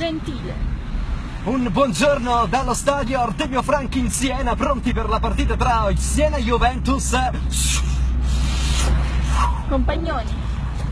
Gentile. Un buongiorno dallo stadio Artemio Franchi in Siena, pronti per la partita tra Siena e Juventus. Compagnoni.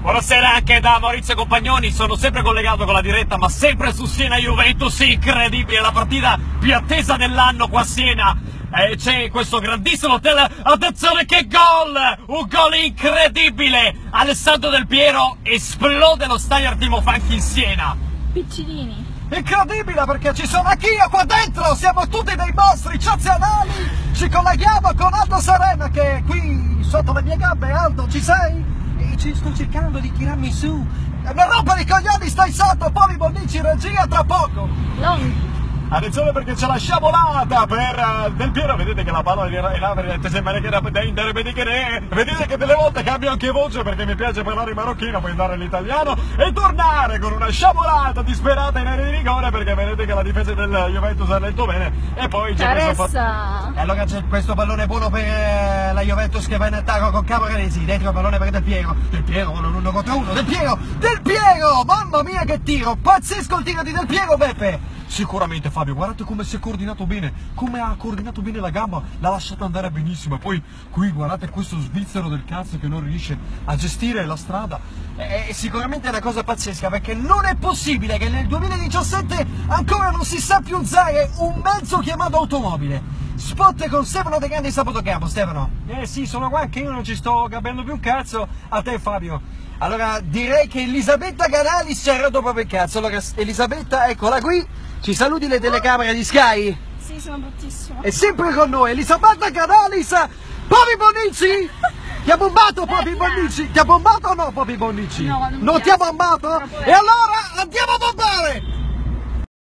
Buonasera anche da Maurizio Compagnoni, sono sempre collegato con la diretta ma sempre su Siena Juventus, incredibile, la partita più attesa dell'anno qua a Siena. Eh, c'è questo grandissimo hotel, attenzione che gol! Un gol incredibile! Alessandro Del Piero esplode lo stadio Artemio Franchi in Siena. Piccinini. Incredibile perché ci sono anch'io qua dentro, siamo tutti dei mostri eccezionali. Ci colleghiamo con Aldo Serena che è qui sotto le mie gambe. Aldo, ci sei? E ci sto cercando di tirarmi su. Una roba di coglioni, stai sotto, poi Bonnici regia tra poco. Long. Attenzione perché c'è la sciabolata per uh, Del Piero, vedete che la palla è là, vedete sembra che era da indere, vedete che delle volte cambio anche voce perché mi piace parlare in marocchino, poi andare all'italiano e tornare con una sciabolata disperata in area di rigore perché vedete che la difesa del Juventus ha letto bene e poi c'è questo. E allora c'è questo pallone buono per eh, la Juventus che va in attacco con Camoranesi, dentro il pallone per Del Piero, Del Piero con un uno contro uno, Del Piero, Del Piero, mamma mia che tiro, pazzesco il tiro di Del Piero Beppe! Sicuramente Fabio, guardate come si è coordinato bene, come ha coordinato bene la gamba, l'ha lasciata andare benissimo. E poi qui guardate questo svizzero del cazzo che non riesce a gestire la strada. È, sicuramente una cosa pazzesca perché non è possibile che nel 2017 ancora non si sa più usare un mezzo chiamato automobile. Spot con Stefano De Grandi sabato capo, Stefano. Eh sì, sono qua che io non ci sto capendo più un cazzo. A te Fabio. Allora direi che Elisabetta Canalis ci ha rotto proprio il cazzo. Allora Elisabetta, eccola qui. Ci saluti le telecamere di Sky? Sì, sono bruttissimo. E sempre con noi Elisabetta Canalis, Papi Bonnici! Ti ha bombato Papi Bonnici? Ti ha bombato o no Papi Bonnici? No, non Non ti ha bombato? E allora andiamo a bombare!